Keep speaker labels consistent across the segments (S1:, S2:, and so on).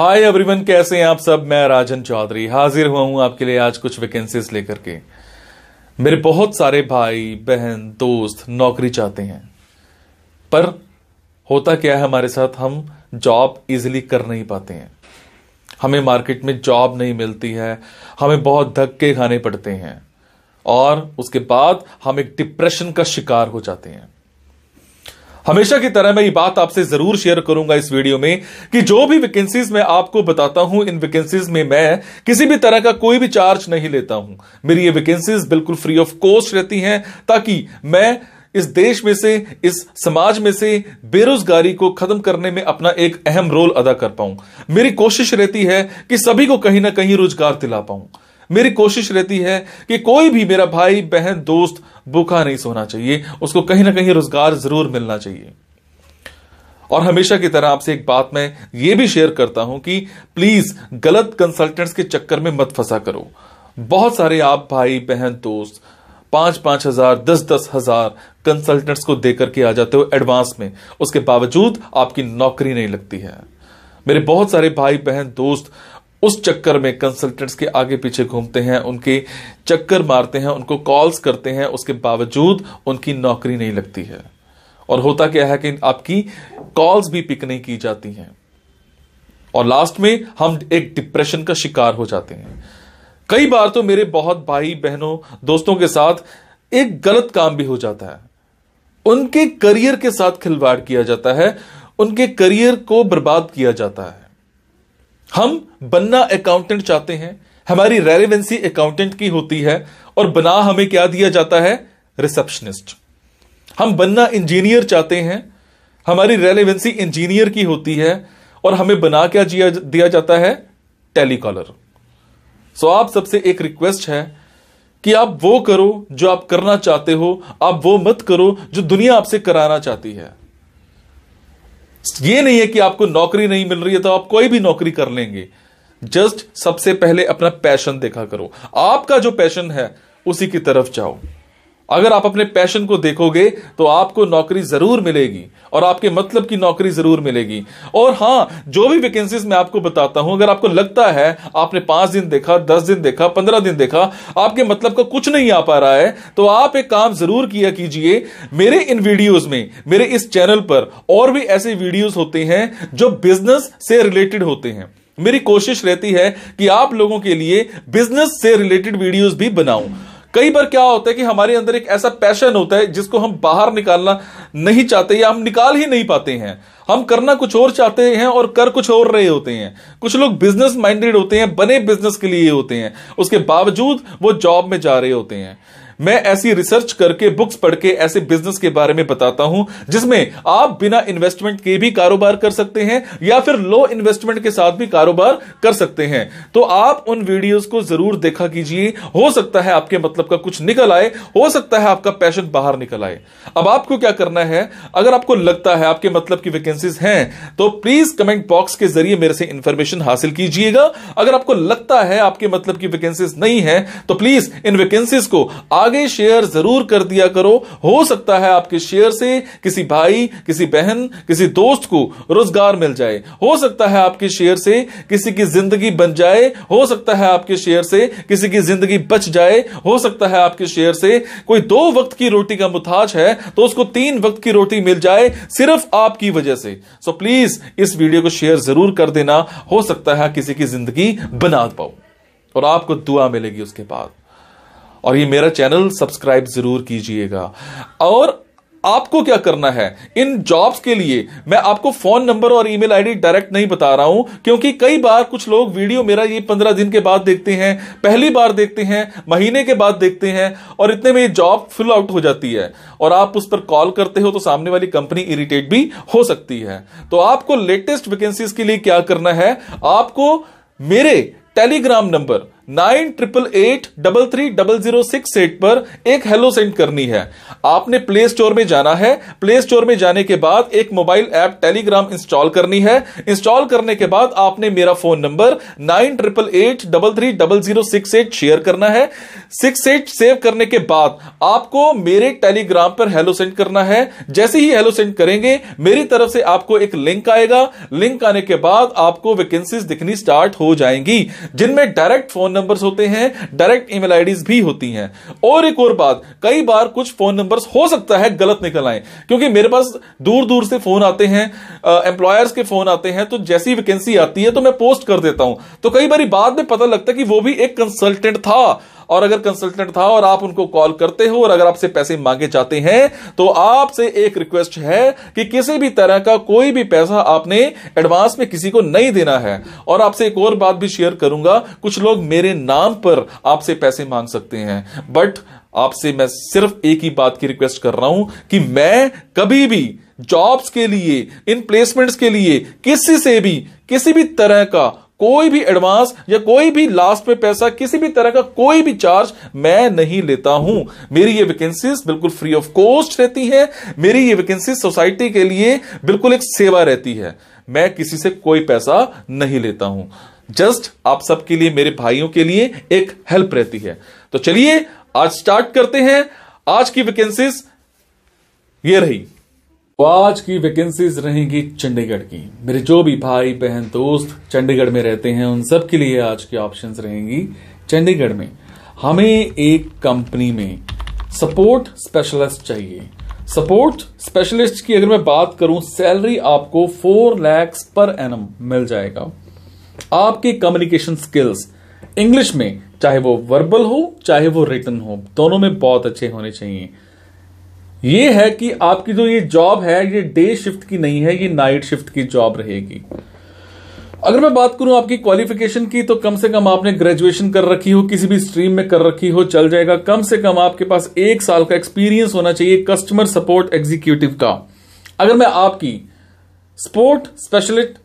S1: Hi everyone कैसे हैं आप सब? मैं राजन चौधरी, हाजिर हुआ हूँ आपके लिए आज कुछ वैकेंसीज लेकर के। मेरे बहुत सारे भाई, बहन, दोस्त नौकरी चाहते हैं। पर होता क्या है हमारे साथ? हम जॉब इजीली कर नहीं पाते हैं। हमें मार्केट में जॉब नहीं मिलती है, हमें बहुत धक्के खाने पड़ते हैं। और उसके बाद हम एक डिप्रेशन का शिकार हो जाते हैं। हमेशा की तरह मैं ये बात आपसे ज़रूर शेयर करूँगा इस वीडियो में कि जो भी वैकेंसीज मैं आपको बताता हूँ, इन वैकेंसीज में मैं किसी भी तरह का कोई भी चार्ज नहीं लेता हूँ। मेरी ये वैकेंसीज बिल्कुल फ्री ऑफ़ कॉस्ट रहती हैं, ताकि मैं इस देश में से, इस समाज में से बेरोजगारी को खत्म करने में अपना एक अहम रोल अदा कर पाऊँ। मेरी कोशिश रहती है कि सभी को कहीं ना कहीं रोज़गार दिला पाऊँ। मेरी कोशिश रहती है कि कोई भी मेरा भाई, बहन, दोस्त भूखा नहीं सोना चाहिए, उसको कहीं ना कहीं रोज़गार ज़रूर मिलना चाहिए। और हमेशा की तरह आपसे एक बात मैं ये भी शेयर करता हूँ कि प्लीज़ गलत कंसल्टेंट्स के चक्कर में मत फंसा करो। बहुत सारे आप भाई, बहन, दोस्त, पाँच पाँच हज़ार, दस दस हज़ार कंसल्टेंट्स को देकर के आ जाते हो एडवांस में। उसके बावजूद आपकी नौकरी नहीं लगती है। मेरे बहुत सारे भाई, बहन, दोस्त उस चक्कर में कंसल्टेंट्स के आगे पीछे घूमते हैं, उनके चक्कर मारते हैं, उनको कॉल्स करते हैं, उसके बावजूद उनकी नौकरी नहीं लगती है। और होता क्या है कि आपकी कॉल्स भी पिक नहीं की जाती हैं। और लास्ट में हम एक डिप्रेशन का शिकार हो जाते हैं। कई बार तो मेरे बहुत भाई, बहनों, दोस्तों के साथ एक गलत काम भी हो जाता है। उनके करियर के साथ खिलवाड़ किया जाता है, उनके करियर को बर्बाद किया जाता है। हम बनना अकाउंटेंट चाहते हैं, हमारी रेलिवेंसी अकाउंटेंट की होती है, और बना हमें क्या दिया जाता है? रिसेप्शनिस्ट हम बनना इंजीनियर चाहते हैं, हमारी रेलिवेंसी इंजीनियर की होती है, और हमें बना क्या दिया जाता है? टेलीकॉलर सो आप सबसे एक रिक्वेस्ट है कि आप वो करो जो आप करना चाहते हो, आप वो मत करो जो दुनिया आपसे कराना चाहती है। ये नहीं है कि आपको नौकरी नहीं मिल रही है तो आप कोई भी नौकरी कर लेंगे। जस्ट सबसे पहले अपना पैशन देखा करो। आपका जो पैशन है, उसी की तरफ़ जाओ। अगर आप अपने पैशन को देखोगे तो आपको नौकरी ज़रूर मिलेगी और आपके मतलब की नौकरी ज़रूर मिलेगी। और हाँ जो भी वैकेंसीज मैं आपको बताता हूँ, अगर आपको लगता है, आपने पाँच दिन देखा, दस दिन देखा, पंद्रह दिन देखा, आपके मतलब का कुछ नहीं आ पा रहा है तो आप एक काम ज़रूर किया कीजिए, मेरे इन वीडियोज़ में, मेरे इस चैनल पर और भी ऐसे वीडियोज़ होते हैं, जो बिज़नेस से रिलेटेड होते हैं। मेरी कोशिश रहती है कि आप लोगों के लिए बिज़नेस से रिलेटेड वीडियोस भी बनाऊँ। कई बार क्या होता है कि हमारे अंदर एक ऐसा पैशन होता है जिसको हम बाहर निकालना नहीं चाहते या हम निकाल ही नहीं पाते हैं। हम करना कुछ और चाहते हैं और कर कुछ और रहे होते हैं। कुछ लोग बिज़नेस माइंडेड होते हैं, बने बिज़नेस के लिए होते हैं। उसके बावजूद वो जॉब में जा रहे होते हैं। मैं ऐसी रिसर्च करके बुक्स पढ़ के, ऐसे बिज़नेस के बारे में बताता हूँ, जिसमें आप बिना इन्वेस्टमेंट के भी कारोबार कर सकते हैं, या फिर लो इन्वेस्टमेंट के साथ भी कारोबार कर सकते हैं। तो आप उन वीडियोस को ज़रूर देखा कीजिए। हो सकता है आपके मतलब का कुछ निकल आए, हो सकता है आपका पैशन बाहर निकल आए। अब आपको क्या करना है? अगर आपको लगता है आपके मतलब की वैकेंसीज हैं तो प्लीज़ कमेंट बॉक्स के ज़रिए मेरे से इंफॉर्मेशन हासिल कीजिएगा। अगर आपको लगता है आपके मतलब की वैकेंसीज नहीं है तो प्लीज़ इन वैकेंसीज को आगे आगे शेयर ज़रूर कर दिया करो। हो सकता है आपके शेयर से किसी भाई, किसी बहन, किसी दोस्त को रोज़गार मिल जाए। हो सकता है आपके शेयर से किसी की ज़िंदगी बन जाए। हो सकता है आपके शेयर से किसी की ज़िंदगी बच जाए। हो सकता है आपके शेयर से कोई दो वक्त की रोटी का मुताज है तो उसको तीन वक्त की रोटी मिल जाए सिर्फ़ आपकी वजह से। सो प्लीज़ इस वीडियो को शेयर ज़रूर कर देना। हो सकता है किसी की ज़िंदगी बना पाओ और आपको दुआ मिलेगी उसके बाद। और ये मेरा चैनल सब्सक्राइब ज़रूर कीजिएगा। और आपको क्या करना है? इन जॉब्स के लिए मैं आपको फ़ोन नंबर और ईमेल आईडी डायरेक्ट नहीं बता रहा हूँ, क्योंकि कई बार कुछ लोग वीडियो मेरा ये पंद्रह दिन के बाद देखते हैं, पहली बार देखते हैं, महीने के बाद देखते हैं, और इतने में ये जॉब फिल आउट हो जाती है। और आप उस पर कॉल करते हो तो सामने वाली कंपनी इरिटेट भी हो सकती है। तो आपको लेटेस्ट वैकेंसीज के लिए क्या करना है? आपको मेरे Telegram number nine triple eight double three double zero six eight पर एक हेलो सेंड करनी है। आपने प्ले स्टोर में जाना है। प्ले स्टोर में जाने के बाद एक मोबाइल ऐप टेलीग्राम इंस्टॉल करनी है। इंस्टॉल करने के बाद आपने मेरा phone number nine triple eight double three double zero six eight share करना है। सिक्स एट सेव करने के बाद आपको मेरे टेलीग्राम पर हेलो सेंड करना है। जैसे ही हेलो सेंड करेंगे, मेरी तरफ़ से आपको एक लिंक आएगा। लिंक आने के बाद आपको वैकेंसीज दिखनी स्टार्ट हो जाएँगी, जिनमें डायरेक्ट फ़ोन नंबर्स होते हैं डायरेक्ट ईमेल आईडीज भी होती हैं। और एक और बात, कई बार कुछ फ़ोन नंबर्स हो सकता है गलत निकल आए, क्योंकि मेरे पास दूर दूर से फ़ोन आते हैं एम्प्लॉयर्स के फ़ोन आते हैं तो जैसी वैकेंसी आती है तो मैं पोस्ट कर देता हूँ। तो कई बार बाद में पता लगता है कि वो भी एक कंसल्टेंट था और अगर कंसल्टेंट था और आप उनको कॉल करते हो और अगर आपसे पैसे मांगे जाते हैं तो आपसे एक रिक्वेस्ट है कि किसी भी तरह का कोई भी पैसा आपने एडवांस में किसी को नहीं देना है। और आपसे एक और बात भी शेयर करूँगा, कुछ लोग मेरे नाम पर आपसे पैसे मांग सकते हैं बट आपसे मैं सिर्फ़ एक ही बात की रिक्वेस्ट कर रहा हूँ कि मैं कभी भी जॉब्स के लिए इन प्लेसमेंट्स के लिए, किसी से भी, किसी भी तरह का कोई भी एडवांस या कोई भी लास्ट में पैसा, किसी भी तरह का कोई भी चार्ज मैं नहीं लेता हूँ। मेरी ये वैकेंसीज बिल्कुल फ्री ऑफ़ कॉस्ट रहती है। मेरी ये वैकेंसी सोसाइटी के लिए बिल्कुल एक सेवा रहती है। मैं किसी से कोई पैसा नहीं लेता हूँ। जस्ट आप सबके लिए, मेरे भाइयों के लिए एक हेल्प रहती है। तो चलिए, आज स्टार्ट करते हैं। आज की वैकेंसीज ये रही। आज की वैकेंसीज रहेंगी चंडीगढ़ की। मेरे जो भी भाई, बहन, दोस्त चंडीगढ़ में रहते हैं, उन सब के लिए आज की ऑप्शंस रहेंगी चंडीगढ़ में। हमें एक कंपनी में सपोर्ट स्पेशलिस्ट चाहिए। सपोर्ट स्पेशलिस्ट की अगर मैं बात करूँ सैलरी आपको फोर लैक्स पर एनम मिल जाएगा। आपके कम्युनिकेशन स्किल्स इंग्लिश में, चाहे वो वर्बल हो, चाहे वो रिटर्न हो, दोनों में बहुत अच्छे होने चाहिए। ये है कि आपकी जो ये जॉब है, ये डे शिफ्ट की नहीं है, ये नाइट शिफ्ट की जॉब रहेगी। अगर मैं बात करूँ आपकी क्वालिफिकेशन की तो कम से कम आपने ग्रेजुएशन कर रखी हो, किसी भी स्ट्रीम में कर रखी हो, चल जाएगा। कम से कम आपके पास एक साल का एक्सपीरियंस होना चाहिए कस्टमर सपोर्ट एग्जीक्यूटिव का। अगर मैं आपकी स्पोर्ट स्पेशलिस्ट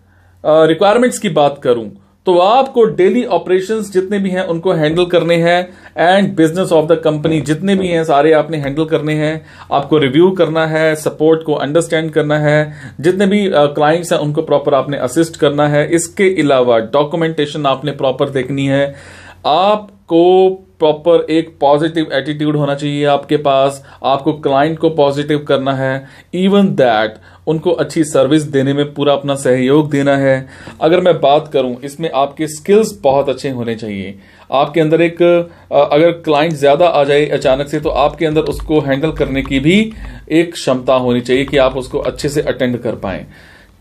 S1: रिक्वायरमेंट्स की बात करूँ तो आपको डेली ऑपरेशन जितने भी हैं, उनको हैंडल करने हैं and business of the company जितने भी हैं, सारे आपने हैंडल करने हैं। आपको रिव्यू करना है सपोर्ट को अंडरस्टैंड करना है। जितने भी क्लाइंट्स हैं, उनको प्रॉपर आपने असिस्ट करना है। इसके अलावा डॉक्यूमेंटेशन आपने प्रॉपर देखनी है। आपको प्रॉपर एक पॉजिटिव एटीट्यूड होना चाहिए आपके पास, आपको क्लाइंट को पॉजिटिव करना है। इवन दैट उनको अच्छी सर्विस देने में पूरा अपना सहयोग देना है। अगर मैं बात करूँ, इसमें आपके स्किल्स बहुत अच्छे होने चाहिए। आपके अंदर एक अगर क्लाइंट ज़्यादा आ जाए अचानक से तो आपके अंदर उसको हैंडल करने की भी एक क्षमता होनी चाहिए कि आप उसको अच्छे से अटेंड कर पाए।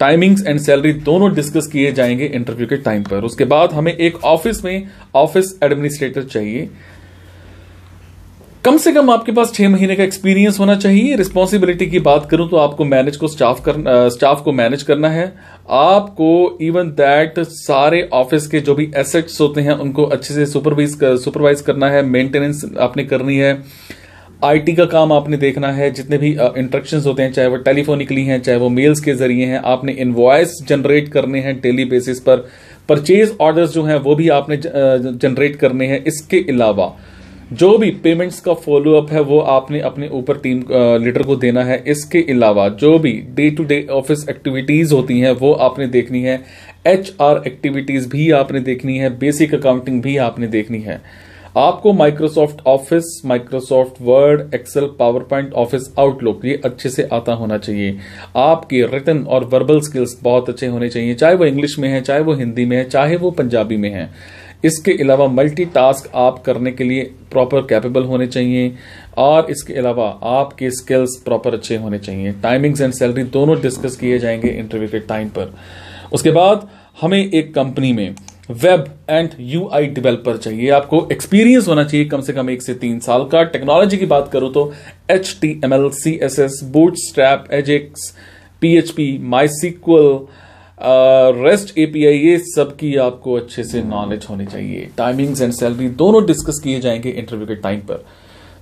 S1: टाइमिंग्स एंड सैलरी दोनों डिस्कस किए जाएँगे इंटरव्यू के टाइम पर। उसके बाद हमें एक ऑफ़िस में ऑफ़िस एडमिनिस्ट्रेटर चाहिए। कम से कम आपके पास छह महीने का एक्सपीरियंस होना चाहिए। रिस्पॉन्सिबिलिटी की बात करूँ तो आपको मैनेज को स्टाफ कर स्टाफ को मैनेज करना है। आपको इवन दैट सारे ऑफ़िस के जो भी एसेट्स होते हैं उनको अच्छे से सुपरवाइज कर, सुपरवाइज करना है। मेंटेनेंस आपने करनी है। आईटी का काम आपने देखना है, जितने भी इंट्रक्शन होते हैं, चाहे वो टेलीफोनिकली हैं, चाहे वो मेल्स के ज़रिए हैं, आपने इनवॉइस जनरेट करने हैं डेली बेसिस पर। परचेज ऑर्डर्स जो हैं, वो भी आपने जनरेट करने हैं। इसके अलावा, जो भी पेमेंट्स का फॉलोअप है, वो आपने अपने ऊपर टीम लीडर को देना है। इसके अलावा, जो भी day to day office activities होती हैं, वो आपने देखनी है। एच आर एक्टिविटीज़ भी आपने देखनी है। बेसिक अकाउंटिंग भी आपने देखनी है। आपको Microsoft Office Microsoft Word Excel PowerPoint Office Outlook ये अच्छे से आता होना चाहिए। आपके रिटर्न और वर्बल स्किल्स बहुत अच्छे होने चाहिए। चाहे वो इंग्लिश में है, चाहे वो हिंदी में है, चाहे वो पंजाबी में है। इसके अलावा मल्टीटास्क आप करने के लिए प्रॉपर कैपेबल होने चाहिए और इसके अलावा आपके स्किल्स प्रॉपर अच्छे होने चाहिए। टाइमिंग्स एंड सैलरी दोनों डिस्कस किए जाएँगे इंटरव्यू के टाइम पर। उसके बाद हमें एक कंपनी में web and U I developer चाहिए। आपको एक्सपीरियंस होना चाहिए कम से कम एक से तीन साल का। टेक्नोलॉजी की बात करूँ तो H T M L C S S Bootstrap AJAX PHP MySQL REST API ये सब की आपको अच्छे से नॉलेज होनी चाहिए। टाइमिंग्स एंड सैलरी दोनों डिस्कस किए जाएँगे इंटरव्यू के टाइम पर।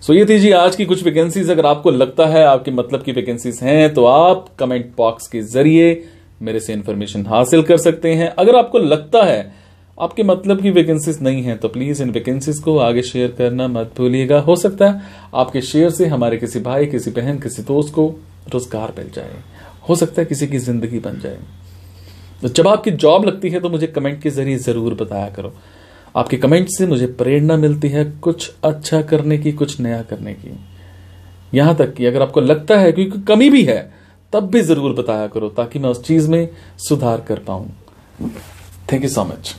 S1: सो ये थी जी आज की कुछ वैकेंसीज अगर आपको लगता है आपके मतलब की वैकेंसीज हैं तो आप कमेंट बॉक्स के ज़रिए मेरे से इंफॉर्मेशन हासिल कर सकते हैं। अगर आपको लगता है आपके मतलब की वैकेंसीज नहीं है तो प्लीज़ इन वैकेंसीज को आगे शेयर करना मत भूलिएगा। हो सकता है आपके शेयर से हमारे किसी भाई, किसी बहन, किसी दोस्त को रोज़गार मिल जाए। हो सकता है किसी की ज़िंदगी बन जाए। तो जब आपकी जॉब लगती है तो मुझे कमेंट के ज़रिए ज़रूर बताया करो। आपके कमेंट से मुझे प्रेरणा मिलती है कुछ अच्छा करने की, कुछ नया करने की। यहाँ तक कि अगर आपको लगता है कि कमी भी है, तब भी ज़रूर बताया करो, ताकि मैं उस चीज़ में सुधार कर पाऊँ। Thank you so much